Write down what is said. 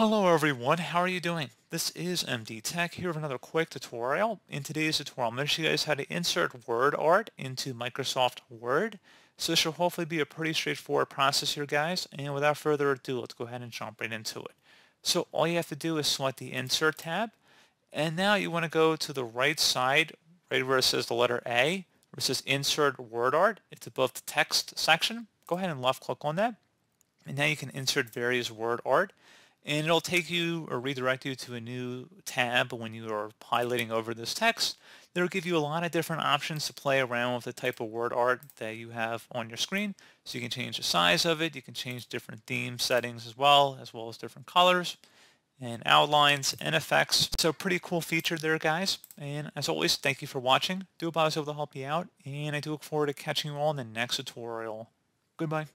Hello everyone, how are you doing? This is MD Tech here with another quick tutorial. In today's tutorial, I'm going to show you guys how to insert word art into Microsoft Word. So this should hopefully be a pretty straightforward process here guys, and without further ado, let's go ahead and jump right into it. So all you have to do is select the Insert tab, and now you want to go to the right side, right where it says the letter A, where it says Insert Word Art. It's above the text section. Go ahead and left click on that, and now you can insert various word art and it'll take you or redirect you to a new tab when you are piloting over this text. It'll give you a lot of different options to play around with the type of word art that you have on your screen. So you can change the size of it, you can change different theme settings as well, as well as different colors and outlines and effects. So pretty cool feature there guys. And as always, thank you for watching. Do was able to help you out and I do look forward to catching you all in the next tutorial. Goodbye.